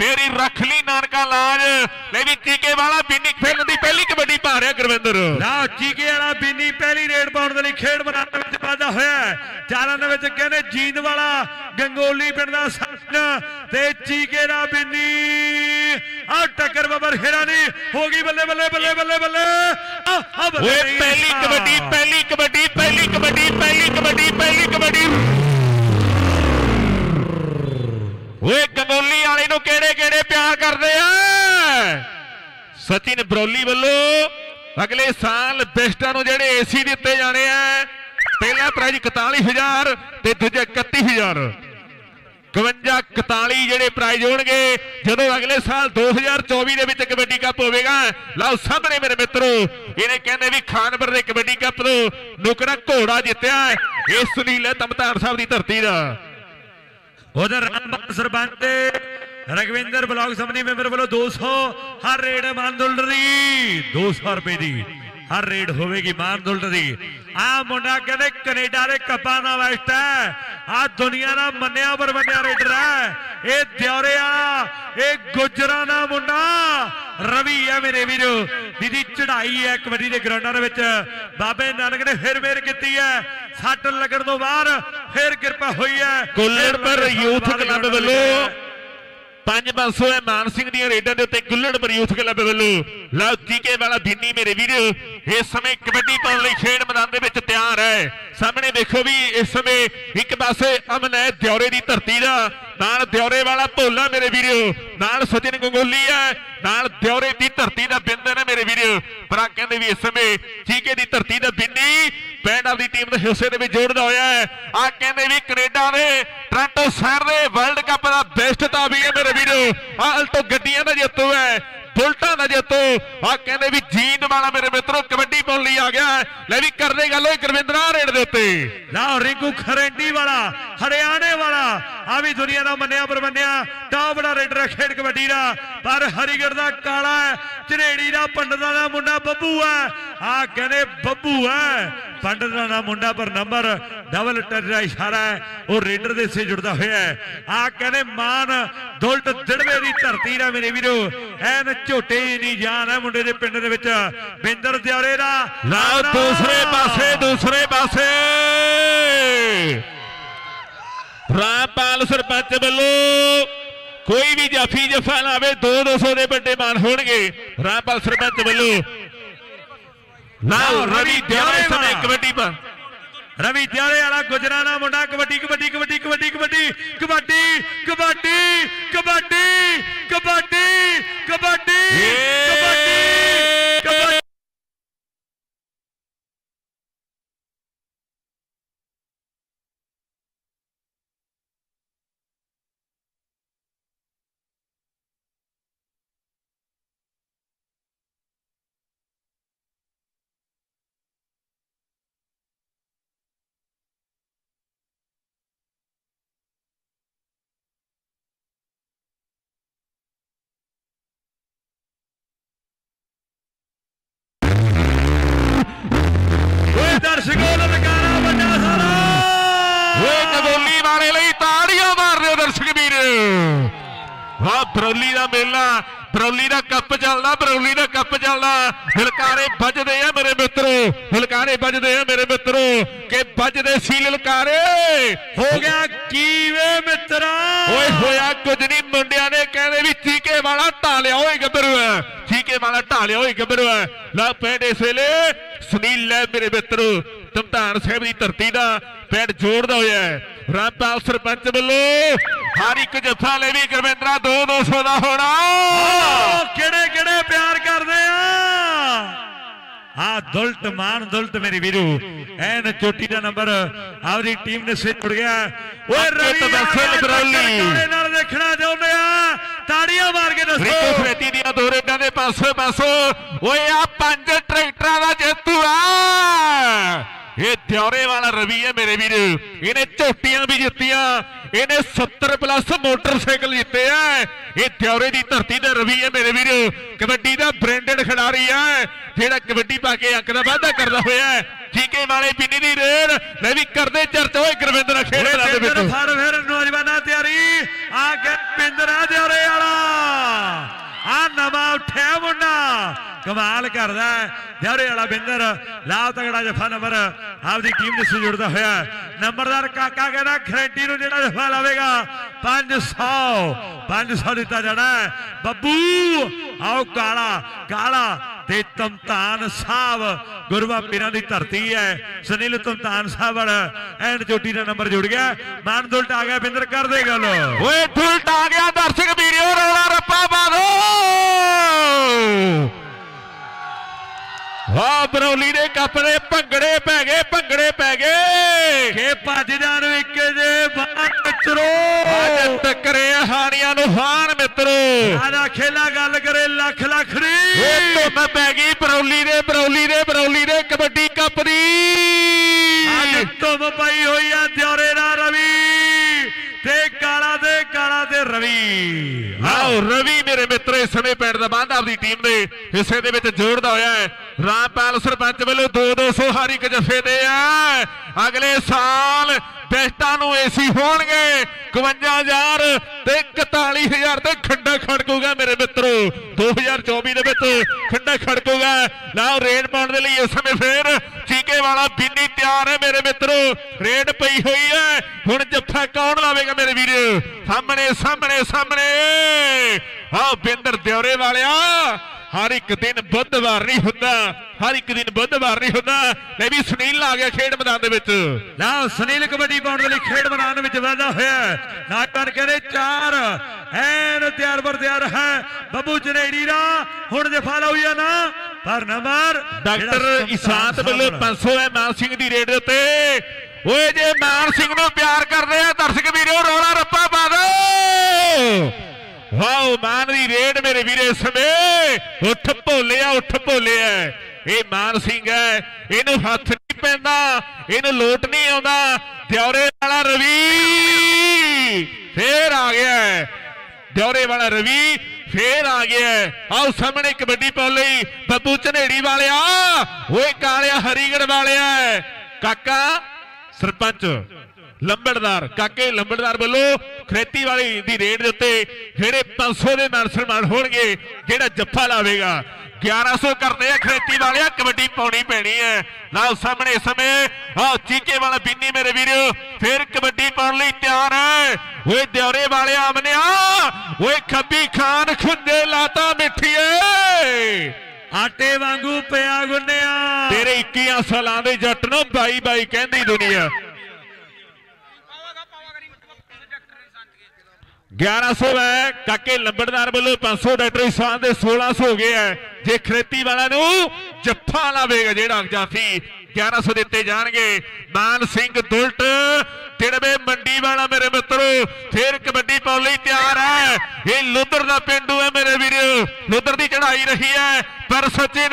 ਮੇਰੀ ਰੱਖ ਲਈ ਨਾਨਕਾ ਲਾਜ। ਲੈ ਵੀ ਟੀਕੇ ਵਾਲਾ ਬਿੰਨੀ ਖੇਲਣ ਦੀ ਪਹਿਲੀ ਕਬੱਡੀ ਪਾ ਰਿਹਾ ਗੁਰਵਿੰਦਰ। ਲਓ ਚੀਕੇ ਵਾਲਾ ਬੀਨੀ ਪਹਿਲੀ ਰੇਡ ਪਾਉਣ ਦੇ ਲਈ ਖੇਡ ਮੈਦਾਨ ਵਿੱਚ ਵਾਧਾ ਹੋਇਆ। ਚਾਰਾਂ ਦੇ ਵਿੱਚ ਕਹਿੰਦੇ ਜੀਂਦ ਵਾਲਾ ਗੰਗੋਲੀ ਪਿੰਡ ਦਾ ਸੱਜ ਤੇ ਚੀਕੇ ਦਾ ਬੀਨੀ। ਆ ਟੱਕਰ ਬੱਬਰ ਖੇਰਾਨੀ ਹੋ ਗਈ ਬੱਲੇ ਬੱਲੇ ਬੱਲੇ ਬੱਲੇ ਬੱਲੇ। ਆ ਪਹਿਲੀ। ਕਬੱਡੀ ਪਹਿਲੀ ਕਬੱਡੀ ਪਹਿਲੀ ਕਬੱਡੀ ਪਹਿਲੀ ਕਬੱਡੀ ਪਹਿਲੀ ਕਬੱਡੀ ਓਏ ਗੰਗੋਲੀ ਵਾਲੇ ਨੂੰ ਕਿਹੜੇ ਕਿਹੜੇ ਪਿਆਰ ਕਰਦੇ ਆ? ਸਚਿਨ ਬਰੋਲੀ ਵੱਲੋਂ ਅਗਲੇ ਸਾਲ ਬੈਸਟਾਂ ਨੂੰ ਜਿਹੜੇ ਏਸੀ ਦਿੱਤੇ ਜਾਣੇ ਆ, ਪਹਿਲਾ ਪ੍ਰਾਈਜ਼ 41000 ਤੇ ਦੂਜਾ 31000 51 41 ਜਿਹੜੇ ਪ੍ਰਾਈਜ਼ ਹੋਣਗੇ, ਜਦੋਂ ਅਗਲੇ ਸਾਲ 2024 ਦੇ ਵਿੱਚ ਕਬੱਡੀ ਕੱਪ ਹੋਵੇਗਾ। ਲਓ ਸਾਹਮਣੇ ਮੇਰੇ ਮਿੱਤਰੋ, ਇਹਨੇ ਕਹਿੰਦੇ ਵੀ ਖਾਨਪੁਰ ਦੇ ਕਬੱਡੀ ਕੱਪ ਤੋਂ ਨੁਕਰਾ ਘੋੜਾ ਜਿੱਤਿਆ ਇਹ ਸੁਨੀਲ ਹੈ ਤਮਤਾਰ ਸਾਹਿਬ ਦੀ ਧਰਤੀ ਦਾ। ਉਧਰ ਰਾਮਬਾਗ ਸਰਪੰਚ ਰਗਵਿੰਦਰ ਬਲਾਕ ਸਮਨੀ ਮੈਂਬਰ ਵੱਲੋਂ 200 ਹਰ ਰੇਡ ਮਾਨਦੁਲਟ ਦੀ 200 ਰੁਪਏ ਦੀ। ਹਰ ਰੇਡ ਹੋਵੇਗੀ ਮਾਨਦੁਲਟ ਦੀ। ਆ ਮੁੰਡਾ ਕਹਿੰਦੇ ਕੈਨੇਡਾ ਦੇ ਕੱਪਾਂ ਦਾ ਵੈਸਟ ਹੈ। ਆ ਦੁਨੀਆ ਦਾ ਮੰਨਿਆ ਪਰਮੰਨਿਆ ਰੇਡਰ ਹੈ। ਇਹ ਦਿਉਰੇ ਵਾਲਾ ਇਹ ਗੁਜਰਾਂ ਦਾ ਮੁੰਡਾ। ਰਵੀ ਹੈ ਮੇਰੇ ਵੀਰੋ। ਜਿਹਦੀ ਚੜ੍ਹਾਈ ਹੈ ਕਬੱਡੀ ਦੇ ਗਰਾਊਂਡਾਂ ਦੇ ਵਿੱਚ। ਬਾਬੇ ਨਾਨਕ ਨੇ ਫਿਰ ਮੇਰ ਕੀਤੀ ਹੈ। ਸੱਟ ਲੱਗਣ ਤੋਂ ਬਾਅਦ ਫਿਰ ਕਿਰਪਾ ਹੋਈ ਹੈ। ਕੁੱਲੜਪੁਰ ਯੂਥ ਕਲੱਬ ਵੱਲੋਂ ਪੰਜ ਪੰਸੋ ਹੈ, ਮਾਨ ਸਿੰਘ ਦੀਆਂ ਰੇਡਾਂ ਦੇ ਉੱਤੇ ਗੁੱਲੜਪੁਰ ਯੂਥ ਕਲੱਬ ਵੱਲੋਂ। ਲਓ, ਟੀਕੇ ਵਾਲਾ ਬਿੰਨੀ ਮੇਰੇ ਵੀਰ, ਇਸ ਸਮੇਂ ਕਬੱਡੀ ਪਾਉਣ ਲਈ ਖੇਡ ਮੈਦਾਨ ਦੇ ਵਿੱਚ ਤਿਆਰ ਹੈ। ਸਾਹਮਣੇ ਦੇਖੋ ਵੀ ਇਸ ਸਮੇਂ ਇੱਕ ਪਾਸੇ ਅਮਨ ਹੈ ਦਿਉਰੇ ਦੀ ਧਰਤੀ ਦਾ, ਨਾਲ ਦਿਉਰੇ ਵਾਲਾ ਭੋਲਾ ਮੇਰੇ ਵੀਰੋ, ਨਾਲ ਸਚਿਨ ਗੰਗੋਲੀ ਹੈ, ਨਾਲ ਦਿਉਰੇ ਦੀ ਧਰਤੀ ਦਾ ਬਿੰਦਨ ਹੈ ਮੇਰੇ ਵੀਰੋ। ਪਰ ਆਹ ਕਹਿੰਦੇ ਵੀ ਇਸ ਸਮੇਂ ਟੀਕੇ ਦੀ ਧਰਤੀ ਦਾ ਬਿੰਨੀ ਬੈਂਡ ਆਪਦੀ ਟੀਮ ਦੇ ਹਿੱਸੇ ਦੇ ਵਿੱਚ ਜੋੜਦਾ ਹੋਇਆ ਹੈ। ਆ ਕਹਿੰਦੇ ਵੀ ਕੈਨੇਡਾ ਦੇ ਟ੍ਰਾਂਟੋ ਸ਼ਹਿਰ ਦੇ ਵਰਲਡ ਬੈਸਟ ਤਾਂ ਵੀ ਹੈ ਮੇਰੇ ਵੀਰੋ। ਆ ਅਲਟੋ ਗੱਡੀਆਂ ਦਾ ਜੇਤੂ ਹੈ, ਬੁਲਟਾਂ ਦਾ ਜੇਤੂ। ਆ ਕਹਿੰਦੇ ਵੀ ਜੀਂਦ ਵਾਲਾ ਮੇਰੇ ਮਿੱਤਰੋ, ਕਬੱਡੀ ਪਾਉਣ ਲਈ ਆ ਗਿਆ ਲੈ ਵੀ ਕਰਦੇ ਗੱਲ ਓਏ ਗੁਰਵਿੰਦਰਾ ਰੇਡ ਦੇ ਉੱਤੇ। ਲਓ ਰਿੰਕੂ ਖਰੈਂਡੀ ਵਾਲਾ, ਹਰਿਆਣੇ ਵਾਲਾ। ਆ ਵੀ ਦੁਨੀਆ ਦਾ ਮੰਨਿਆ ਪਰਮੰਨਿਆ ਟਾਪ ਦਾ ਰੇਡਰ ਹੈ ਖੇਡ ਕਬੱਡੀ ਦਾ। ਪਰ ਹਰੀਗੜ੍ਹ ਦਾ ਕਾਲਾ ਹੈ, ਝਨੇੜੀ ਦਾ, ਪੰਡਤਾਂ ਦਾ ਮੁੰਡਾ ਬੱਬੂ ਹੈ। ਆ ਕਹਿੰਦੇ ਬੱਬੂ ਹੈ, ਪੰਡਤਾਂ ਦਾ ਮੁੰਡਾ ਪਰ ਨੰਬਰ ਡਬਲ ਟੱਚ ਦਾ ਇਸ਼ਾਰਾ ਹੈ ਉਹ ਰੇਡਰ ਦੇ ਸੇ ਜੁੜਦਾ ਹੋਇਆ ਹੈ। ਆ ਕਹਿੰਦੇ ਮਾਨ ਦੁਲਟ ਦਿੜਵੇ ਦੀ ਧਰਤੀ ਦਾ ਮੇਰੇ ਵੀਰੋ ਐਨ ਝੋਟੇ ਦੀ ਜਾਨ ਹੈ ਮੁੰਡੇ ਦੇ ਪਿੰਡ ਦੇ ਵਿੱਚ। ਬਿੰਦਰ ਦਿਉਰੇ ਦਾ ਲਓ ਦੂਸਰੇ ਪਾਸੇ ਦੂਸਰੇ ਪਾਸੇ। ਰਾਮਪਾਲ ਸਰਪੰਚ ਵੱਲੋਂ ਕੋਈ ਵੀ ਜਾਫੀ ਜਫਾ ਲਾਵੇ 2 200 ਦੇ ਵੱਡੇ ਮਾਨ ਹੋਣਗੇ। ਰਾਮਪਾਲ ਸਰਪੰਚ ਵੱਲੋਂ। ਲਓ ਰਵੀ ਦਿਆਰੇ ਸਮੇਂ ਕਬੱਡੀ ਪਾ ਰਵੀ ਦਿਆਲੇ ਵਾਲਾ ਗੁਜਰਾਣਾ ਮੁੰਡਾ ਕਬੱਡੀ ਕਬੱਡੀ ਕਬੱਡੀ ਕਬੱਡੀ ਕਬੱਡੀ ਕਬੱਡੀ ਕਬੱਡੀ ਕਬੱਡੀ ਕਬੱਡੀ ਕਬੱਡੀ ਕਬੱਡੀ ਕਬੱਡੀ ਵਾਹ, ਬਰੌਲੀ ਦਾ ਮੇਲਾ। ਬਰੌਲੀ ਦਾ ਕੱਪ ਚੱਲਦਾ, ਬਰੌਲੀ ਦਾ ਕੱਪ ਚੱਲਦਾ। ਹਿਲਕਾਰੇ ਵੱਜਦੇ ਆ ਮੇਰੇ ਮਿੱਤਰੋ ਹਿਲਕਾਰੇ ਵੱਜਦੇ ਆ ਮੇਰੇ ਮਿੱਤਰੋ, ਕਿ ਵੱਜਦੇ ਸੀ ਹਿਲਕਾਰੇ ਹੋ ਗਿਆ ਕੀ ਵੇ ਮਿੱਤਰਾ। ਓਏ ਹੋਇਆ ਕੁਝ ਨਹੀਂ, ਮੁੰਡਿਆਂ ਨੇ ਕਹਿੰਦੇ ਵੀ ਚੀਕੇ ਵਾਲਾ ਢਾਲਿਆ, ਓਏ ਗੱਭਰੂ ਹੈ ਚੀਕੇ ਵਾਲਾ ਢਾਲਿਆ, ਓਏ ਗੱਭਰੂ ਹੈ ਲਾ ਪੈਂਡ ਇਸ ਵੇਲੇ ਸੁਨੀਲ ਲੈ ਮੇਰੇ ਮਿੱਤਰੋ, ਤਮਤਾਨ ਸਾਹਿਬ ਦੀ ਧਰਤੀ ਦਾ, ਪੈਂਡ ਜੋੜਦਾ ਹੋਇਆ ਹੈ ਰਾਮਪਾਲ ਸਰਪੰਚ ਵੱਲੋਂ। ਹਰ ਇੱਕ ਜੱਫਾ ਲੈ ਵੀ ਗੁਰਵਿੰਦਰਾ 2 200 ਦਾ ਹੋਣਾ। ਕਿਹੜੇ ਕਿਹੜੇ ਪਿਆਰ ਕਰਦੇ ਆ? ਆ ਦੁਲਟ ਮਾਨ ਦੁਲਟ ਮੇਰੇ ਵੀਰੋ। ਐਨ ਚੋਟੀ ਦਾ ਨੰਬਰ ਆਪਦੀ ਟੀਮ ਨੇ ਸੇ ਜੁੜ ਗਿਆ। ਓਏ ਰਵੀ ਦੱਸੋ। ਟੱਕਰ ਨਾਲ ਦੇਖਣਾ ਚਾਹੁੰਦੇ ਆ। ਤਾੜੀਆਂ ਮਾਰ ਕੇ ਦੱਸੋ। ਫਰੇਤੀ ਦੀਆਂ ਦੋ ਰੇਡਾਂ ਦੇ ਪਾਸੋ ਪਾਸੋ ਓਏ ਆ ਪੰਜ ਟਰੈਕਟਰਾਂ ਦਾ ਜੇਤੂ ਆ। ਇਹ ਦਿਉਰੇ ਵਾਲਾ ਰਵੀ ਹੈ ਮੇਰੇ ਵੀਰ। ਇਹਨੇ ਝੋਟੀਆਂ ਵੀ ਜਿੱਤੀਆਂ। ਇਹਨੇ 70 ਪਲੱਸ ਮੋਟਰਸਾਈਕਲ ਜਿੱਤੇ ਆ। ਇਹ ਦਿਉਰੇ ਦੀ ਧਰਤੀ ਤੇ ਰਵੀ ਹੈ ਮੇਰੇ ਵੀਰ। ਕਬੱਡੀ ਦਾ ਬ੍ਰਾਂਡਡ ਖਿਡਾਰੀ ਹੈ ਜਿਹੜਾ ਕਬੱਡੀ ਪਾ ਕੇ ਅੰਕ ਦਾ ਵਾਅਦਾ ਕਰਦਾ ਹੋਇਆ ਹੈ। ਠੀਕੇ ਵਾਲੇ ਪਿੰਨੀ ਦੀ ਰੇਡ ਲੈ ਵੀ ਕਰਦੇ ਚਰਚਾ ਓਏ ਗੁਰਵਿੰਦਰ ਮੈਦਾਨ ਦੇ ਵਿੱਚ। ਫੜ ਫਿਰ ਨੌਜਵਾਨਾਂ ਤਿਆਰੀ। ਆ ਗਿਆ ਪਿੰਦਰਾ ਦਿਉਰੇ ਵਾਲਾ। ਕਮਾਲ ਕਰਦਾ ਹੈ। ਦਿਉਰੇ ਵਾਲਾ ਬਿੰਦਰ ਲਾਭ ਤਗੜਾ ਜਫਾ ਨੰਬਰ, ਆਪਦੀ ਟੀਮ ਦੇ ਜੁੜਦਾ ਹੋਇਆ ਨੰਬਰਦਾਰ ਕਾਕਾ ਕਹਿੰਦਾ ਖਰੈਂਟੀ ਨੂੰ ਜਿਹੜਾ ਜਫਾ ਲਾਵੇਗਾ 500 500 ਦਿੱਤਾ ਜਾਣਾ ਬੱਬੂ, ਆਓ ਕਾਲਾ ਕਾਲਾ ਤੇ ਤਮਤਾਨ ਸਾਹਿਬ। ਗੁਰੂਆ ਪੀਰਾਂ ਦੀ ਧਰਤੀ ਹੈ। ਸੁਨੀਲ ਤਮਤਾਨ ਸਾਹਿਬ ਵਾਲਾ ਐਂਡ ਚੋਟੀ ਦਾ ਨੰਬਰ ਜੁੜ ਗਿਆ। ਮਾਨ ਦੁਲਟ ਆ ਗਿਆ ਬਿੰਦਰ ਕਰ ਦੇ ਗੱਲ। ਓਏ ਠੁਲਟ ਆ ਗਿਆ ਦਰਸ਼ਕ ਵੀਡੀਓ ਰੌਲਾ ਬਰੌਲੀ ਦੇ ਕੱਪ ਦੇ ਭੰਗੜੇ ਪੈ ਗਏ ਭੰਗੜੇ ਪੈ ਗਏ। ਕੇ ਭੱਜ ਜਾਣ ਇੱਕ ਜੇ ਮਿੱਤਰੋ। ਅੱਜ ਟੱਕਰੇ ਹਾਣੀਆਂ ਨੂੰ ਹਾਣ ਮਿੱਤਰੋ। ਆਦਾ ਖੇਲਾ ਗੱਲ ਕਰੇ ਲੱਖ ਲੱਖ ਦੀ। ਧੁੰਮ ਪੈ ਗਈ ਬਰੌਲੀ ਦੇ ਬਰੌਲੀ ਦੇ ਬਰੌਲੀ ਦੇ ਕਬੱਡੀ ਕੱਪ ਦੀ। ਅੱਜ ਧੁੰਮ ਪਈ ਹੋਈ ਆ ਦਿਉਰੇ ਦਾ ਰਵੀ ਰਵੀ ਮੇਰੇ ਮਿੱਤਰ, ਇਸ ਸਮੇਂ ਪਿੰਡ ਦਾ ਬੰਦ ਆਪਦੀ ਟੀਮ ਦੇ ਹਿੱਸੇ ਦੇ ਵਿੱਚ ਜੋੜਦਾ ਹੋਇਆ ਹੈ। ਰਾਮਪਾਲ ਸਰਪੰਚ ਵੱਲੋਂ 2-200 ਹਰ ਇੱਕ ਜਫੇ ਦੇ ਆ। ਅਗਲੇ ਸਾਲ ਬੈਸਟਾਂ ਨੂੰ ਏਸੀ ਹੋਣਗੇ 51000 ਤੇ 41000 ਤੇ ਖੰਡਾ ਖੜਕੂਗਾ ਮੇਰੇ ਮਿੱਤਰੋ। 2024 ਦੇ ਵਿੱਚ ਖੰਡਾ ਖੜਕੂਗਾ। ਲਓ ਰੇਡ ਪਾਉਣ ਦੇ ਲਈ ਇਸ ਸਮੇਂ ਫੇਰ ਚੀਕੇ ਵਾਲਾ ਬਿੰਨੀ ਤਿਆਰ ਹੈ ਮੇਰੇ ਮਿੱਤਰੋ। ਰੇਡ ਪਈ ਹੋਈ ਹੈ। ਹੁਣ ਜੱਫਾ ਕੌਣ ਲਾਵੇਗਾ ਮੇਰੇ ਵੀਰ? ਸਾਹਮਣੇ ਸਾਹਮਣੇ ਸਾਹਮਣੇ। ਆਹ ਬਿੰਦਰ ਦਿਉਰੇ ਵਾਲਿਆ। ਹਰ ਇੱਕ ਦਿਨ ਬੁੱਧਵਾਰ ਨਹੀਂ ਹੁੰਦਾ ਹਰ ਇੱਕ ਦਿਨ ਬੁੱਧਵਾਰ ਨਹੀਂ ਹੁੰਦਾ। ਲੈ ਵੀ ਸੁਨੀਲ ਆ ਗਿਆ ਖੇਡ ਮੈਦਾਨ ਦੇ ਵਿੱਚ। ਲਓ ਸੁਨੀਲ ਕਬੱਡੀ ਪਾਉਣ ਦੇ ਲਈ ਖੇਡ ਮੈਦਾਨ ਵਿੱਚ ਵਾਧਾ ਹੋਇਆ। ਨਾਟਨ ਕਹਿੰਦੇ ਚਾਰ ਐਨ ਤਿਆਰ ਬਰ ਤਿਆਰ ਹੈ। ਬੱਬੂ ਜਨੇੜੀ ਦਾ ਹੁਣ ਜਫਾ ਲਾਉਈ ਆ ਨਾ? ਪਰ ਨੰਬਰ ਡਾਕਟਰ ਇਸਾਤ ਵੱਲੋਂ 500 ਹੈ ਮਾਨ ਸਿੰਘ ਦੀ ਰੇਡ ਦੇ ਉੱਤੇ। ਓਏ ਜੇ ਮਾਨ ਸਿੰਘ ਨੂੰ ਪਿਆਰ ਕਰਦੇ ਆ ਦਰਸ਼ਕ ਵੀਰੋ ਰੌਲਾ ਰੱਪਾ ਪਾ ਦੋ ਵਾਓ ਮਾਨ ਦੀ ਰੇਡ ਮੇਰੇ ਵੀਰੇ ਸਮੇਂ ਉੱਠ ਭੋਲਿਆ ਉੱਠ ਭੋਲਿਆ। ਇਹ ਮਾਨ ਸਿੰਘ ਹੈ, ਇਹਨੂੰ ਹੱਥ ਨਹੀਂ ਪੈਂਦਾ, ਇਹਨੂੰ ਲੋਟ ਨਹੀਂ ਆਉਂਦਾ। ਦਿਉਰੇ ਵਾਲਾ ਰਵੀ, ਫੇਰ ਆ ਗਿਆ ਦਿਉਰੇ ਵਾਲਾ ਰਵੀ, ਫੇਰ ਆ ਗਿਆ ਆਓ ਸਾਹਮਣੇ ਕਬੱਡੀ ਪਾ ਲਈ ਬੱਬੂ ਝਨੇੜੀ ਵਾਲਿਆ। ਓਏ ਕਾਲਿਆ ਹਰੀਗੜ ਵਾਲਿਆ। ਕਾਕਾ, ਸਰਪੰਚ। ਲੰਬੜਦਾਰ ਕਾਕੇ ਲੰਬੜਦਾਰ ਵੱਲੋਂ ਖੇਤੀ ਵਾਲੀ ਦੀ ਰੇਡ ਦੇ ਉੱਤੇ ਜਿਹੜੇ 500 ਦੇ ਮਾਨ ਸਨਮਾਨ ਹੋਣਗੇ ਜਿਹੜਾ ਜੱਫਾ ਲਾਵੇਗਾ। 1100 ਕਰਦੇ ਆ ਖੇਤੀ ਵਾਲਿਆ ਕਬੱਡੀ ਪਾਉਣੀ ਪੈਣੀ ਹੈ। ਲਓ ਸਾਹਮਣੇ ਸਮੇਂ ਆਹ ਚੀਕੇ ਵਾਲਾ ਬਿੰਨੀ ਮੇਰੇ ਵੀਰੋ ਫੇਰ ਕਬੱਡੀ ਪਾਉਣ ਲਈ ਤਿਆਰ ਹੈ। ਓਏ ਦਿਉਰੇ ਵਾਲਿਆ ਆਮਨਿਆ ਓਏ ਖੱਬੀ ਖਾਨ ਖੁੰਦੇ ਲਾਤਾ ਮਿੱਠੀਏ। ਆਟੇ ਵਾਂਗੂ ਪਿਆ ਗੁੰਨਿਆ। ਤੇਰੇ 21 ਸਾਲਾਂ ਦੇ ਜੱਟ ਨੂੰ ਬਾਈ ਬਾਈ ਕਹਿੰਦੀ ਦੁਨੀਆ। 1100 ਹੈ। ਕਾਕੇ ਲੰਬੜਦਾਰ ਵੱਲੋਂ 500 ਡਾਕਟਰ ਇਸਾਨ ਦੇ 1600 ਹੋ ਗਏ ਹੈ। ਜੇ ਖਰੇਤੀ ਵਾਲਾ ਨੂੰ ਜੱਫਾ ਲਾਵੇਗਾ ਜਿਹੜਾ ਜਾਫੀ 1100 ਦਿੱਤੇ ਜਾਣਗੇ। ਮਾਨ ਸਿੰਘ ਦੁਲਟ ਟਿੜਵੇ ਮੰਡੀ ਵਾਲਾ ਮੇਰੇ ਮਿੱਤਰੋ, ਫੇਰ ਕਬੱਡੀ ਪਾਉਣ ਲਈ ਤਿਆਰ ਹੈ। ਇਹ ਲੁੱਦਰ ਦਾ ਪਿੰਡੂ ਹੈ ਮੇਰੇ ਵੀਰੋ। ਲੁੱਦਰ ਦੀ ਚੜਾਈ ਰਹੀ ਹੈ, ਪਰ ਸਚਿਨ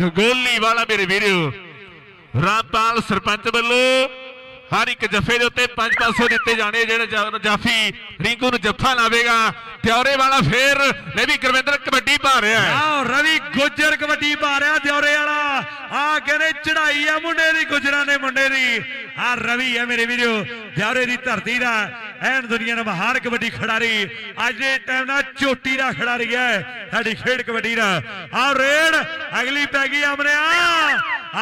ਗਗੋਲੀ ਵਾਲਾ ਮੇਰੇ ਵੀਰੋ। ਰਾਮਪਾਲ ਸਰਪੰਚ ਵੱਲੋਂ ਹਰ ਇੱਕ ਜੱਫੇ ਦੇ ਉੱਤੇ 5-500 ਦਿੱਤੇ ਜਾਣੇ ਜਿਹੜੇ ਜਾਫੀ ਰਿੰਕੂ ਨੂੰ ਜੱਫਾ ਲਾਵੇਗਾ। ਤਿਉਰੇ ਵਾਲਾ ਫੇਰ, ਲੈ ਵੀ ਗੁਰਵਿੰਦਰ ਕਬੱਡੀ ਪਾ ਰਿਹਾ ਹੈ। ਆਓ ਰਵੀ ਗੁੱਜਰ ਕਬੱਡੀ ਪਾ ਰਿਹਾ ਦਿਉਰੇ ਆ ਕਹਿੰਦੇ ਚੜਾਈ ਆ ਮੁੰਡੇ ਦੀ ਗੁੱਜਰਾਂ ਦੇ ਮੁੰਡੇ ਦੀ। ਆ ਰਵੀ ਹੈ ਮੇਰੇ ਵੀਰੋ ਦਿਉਰੇ ਦੀ ਧਰਤੀ ਦਾ। ਐਨ ਦੁਨੀਆ ਦਾ ਮਹਾਨ ਕਬੱਡੀ ਖਿਡਾਰੀ। ਅੱਜ ਦੇ ਟਾਈਮ ਨਾਲ ਚੋਟੀ ਦਾ ਖਿਡਾਰੀ ਹੈ ਸਾਡੀ ਖੇਡ ਕਬੱਡੀ ਦਾ। ਆ ਰੇਡ ਅਗਲੀ ਪੈ ਗਈ ਅਮਰਿਆ।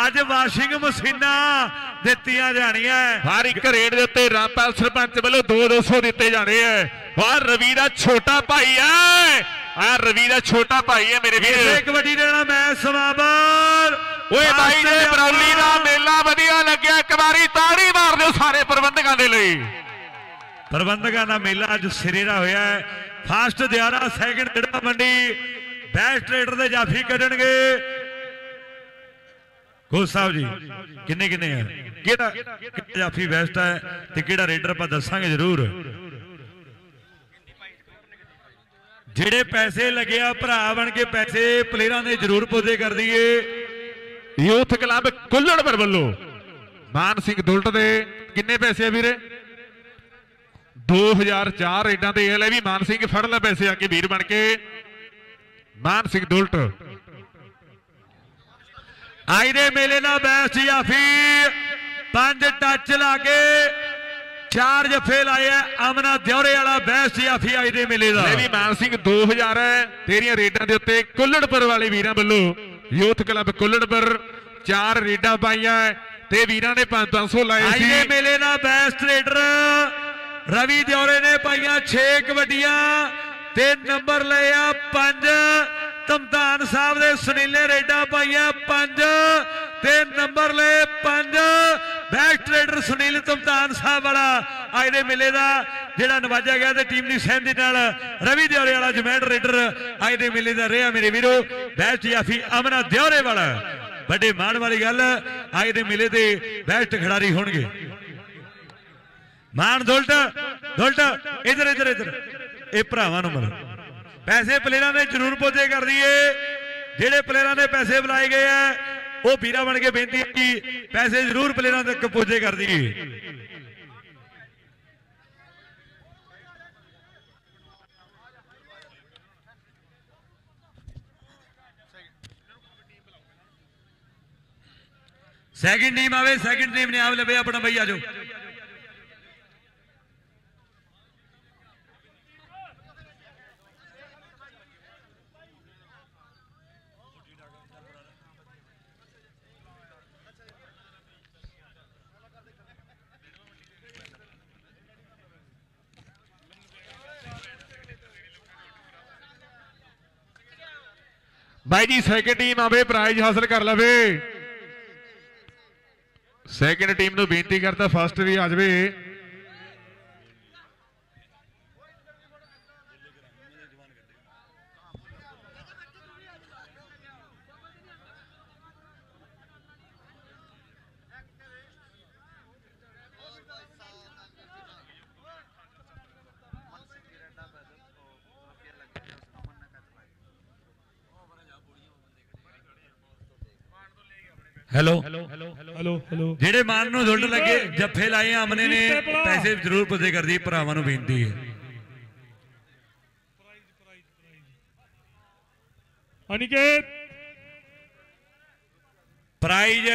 ਅੱਜ ਵਾਸ਼ਿੰਗ ਮਸ਼ੀਨਾਂ ਦਿੱਤੀਆਂ ਜਾਣੀਆਂ। ਹਰ ਇੱਕ ਰੇਡ ਦੇ ਉੱਤੇ ਰਾਮਪਾਲ ਸਰਪੰਚ ਵੱਲੋਂ 2-200 ਦਿੱਤੇ ਜਾਣੇ ਐ ਵਾਹ ਰਵੀ ਦਾ ਛੋਟਾ ਭਾਈ ਐ ਆ ਰਵੀ ਦਾ ਛੋਟਾ ਭਾਈ ਐ ਮੇਰੇ ਵੀਰ। ਕਬੱਡੀ ਦੇ ਨਾਲ ਮੈਚ ਸਮਾਪਤ ਓਏ ਬਾਈ ਬਰੌਲੀ ਦਾ ਮੇਲਾ ਵਧੀਆ ਲੱਗਿਆ ਇੱਕ ਵਾਰੀ ਤਾੜੀ ਮਾਰ ਦਿਓ ਸਾਰੇ ਪ੍ਰਬੰਧਕਾਂ ਦੇ ਲਈ। ਪ੍ਰਬੰਧਕਾਂ ਦਾ ਮੇਲਾ ਅੱਜ ਸਿਰੇ ਦਾ ਹੋਇਆ ਹੈ। ਫਾਸਟ ਦਿਆਰਾ ਸੈਕਿੰਡ ਜਿਹੜਾ ਮੰਡੀ ਬੈਸਟ ਰੇਡਰ ਦੇ ਜਾਫੀ ਕੱਢਣਗੇ। ਗੋ ਸਾਹਿਬ ਜੀ ਕਿੰਨੇ ਕਿੰਨੇ ਆ? ਕਿਹੜਾ ਜਾਫੀ ਬੈਸਟ ਹੈ ਤੇ ਕਿਹੜਾ ਰੇਡਰ ਆਪਾਂ ਦੱਸਾਂਗੇ ਜ਼ਰੂਰ। ਜਿਹੜੇ ਪੈਸੇ ਲੱਗੇ ਆ ਭਰਾ ਬਣ ਕੇ ਪੈਸੇ ਪਲੇਅਰਾਂ ਦੇ ਜ਼ਰੂਰ ਪੋਦੇ ਕਰ ਦਈਏ। ਯੂਥ ਕਲੱਬ ਕੁੱਲੜਪੁਰ ਵੱਲੋਂ। ਮਾਨ ਸਿੰਘ ਦੁਲਟ ਦੇ ਕਿੰਨੇ ਪੈਸੇ ਆ ਵੀਰੇ? 2004 ਰੇਡਾਂ ਤੇ ਇਹ ਲੈ ਵੀ ਮਾਨ ਸਿੰਘ ਫੜ ਲੈ ਪੈਸੇ ਆ ਕੇ ਵੀਰ ਬਣ ਕੇ। ਮਾਨ ਸਿੰਘ ਦੁਲਟ। ਅੱਜ ਦੇ ਮੇਲੇ ਦਾ ਬੈਸ ਜਾਫੀ ਪੰਜ ਟੱਚ ਲਾ ਕੇ ਚਾਰ ਜੱਫੇ ਲਾਏ ਆ ਅਮਨਾ ਦਿਉਰੇ ਵਾਲਾ ਬੈਸਟ ਜਾਫੀ ਅੱਜ ਦੇ ਮੇਲੇ ਦਾ। ਇਹ ਵੀ ਮਾਨ ਸਿੰਘ 2000 ਹੈ ਤੇਰੀਆਂ ਰੇਡਾਂ ਦੇ ਉੱਤੇ ਕੁੱਲੜਪੁਰ ਵਾਲੇ ਵੀਰਾਂ ਵੱਲੋਂ ਯੂਥ ਕਲੱਬ ਕੁੱਲੜਪੁਰ ਚਾਰ ਰੇਡਾਂ ਪਾਈਆਂ ਤੇ ਵੀਰਾਂ ਨੇ 500 ਲਾਏ ਸੀ। ਮੇਲੇ ਦਾ ਬੈਸਟ ਰੇਡਰ ਰਵੀ ਦਿਉਰੇ ਨੇ ਪਾਈਆਂ 6 ਕਬੱਡੀਆਂ ਤੇ ਨੰਬਰ ਲਏ ਆ 5 ਤਮਤਾਨ ਸਾਹਿਬ ਦੇ ਸੁਨੀਲੇ ਰੇਡਾਂ ਪਾਈਆਂ 5 ਤੇ ਨੰਬਰ ਲਏ 5 ਬੈਸਟ ਰੇਡਰ ਸੁਨੀਲ ਤਮਤਾਨ ਸਾਹਿਬ ਵਾਲਾ ਅੱਜ ਦੇ ਮੇਲੇ ਦਾ ਜਿਹੜਾ ਨਵਾਜਿਆ ਗਿਆ ਤੇ ਟੀਮ ਦੀ ਸਹਿਮਤੀ ਨਾਲ ਰਵੀ ਦਿਉਰੇ ਵਾਲਾ ਜਮੈਂਟ ਰੇਡਰ ਅੱਜ ਦੇ ਮੇਲੇ ਦਾ ਰਿਹਾ ਮੇਰੇ ਵੀਰੋ। ਬੈਸਟ ਜਾਫੀ ਅਮਨਾ ਦਿਉਰੇ ਵਾਲਾ। ਵੱਡੇ ਮਾਣ ਵਾਲੀ ਗੱਲ, ਅੱਜ ਦੇ ਮੇਲੇ ਦੇ ਬੈਸਟ ਖਿਡਾਰੀ ਹੋਣਗੇ। ਮਾਨ ਦੁਲਟ ਦੁਲਟ, ਇਧਰ ਇਧਰ ਇਧਰ। ਇਹ ਭਰਾਵਾਂ ਨੂੰ ਮਿਲ। ਪੈਸੇ ਪਲੇਅਰਾਂ ਦੇ ਜ਼ਰੂਰ ਪੋਤੇ ਕਰ ਦਈਏ। ਜਿਹੜੇ ਪਲੇਅਰਾਂ ਦੇ ਪੈਸੇ ਬੁਲਾਏ ਗਏ ਆ ਉਹ ਵੀਰਾਂ ਬਣ ਕੇ ਬੇਨਤੀ ਕਿ ਪੈਸੇ ਜ਼ਰੂਰ ਪਲੇਅਰਾਂ ਤੱਕ ਪਹੁੰਚੇ ਕਰ ਦਈਏ ਸੈਕਿੰਡ ਟੀਮ ਆਵੇ ਸੈਕਿੰਡ ਟੀਮ ਨੇ ਆਪ ਲਵੇ ਆਪਣਾ ਬਈ ਆਜੋ ਬਾਈ ਜੀ ਸੈਕਿੰਡ ਟੀਮ ਆਵੇ ਪ੍ਰਾਈਜ਼ ਹਾਸਲ ਕਰ ਲਵੇ। ਸੈਕਿੰਡ ਟੀਮ ਨੂੰ ਬੇਨਤੀ ਕਰਦਾ ਫਸਟ ਵੀ ਆ ਜਾਵੇ। ਹੈਲੋ ਹੈਲੋ ਹੈਲੋ ਜਿਹੜੇ ਮਾਨ ਨੂੰ ਦੁਲਟ ਲੱਗੇ ਜੱਫੇ ਲਾਏ ਆ ਅਮਨੇ ਨੇ ਪੈਸੇ ਜ਼ਰੂਰ ਪੁੱਜੇ ਕਰਦੀ ਭਰਾਵਾਂ ਨੂੰ ਬੇਨਤੀ ਹੈ। ਅਨਿਕੇਤ! ਪ੍ਰਾਈਜ਼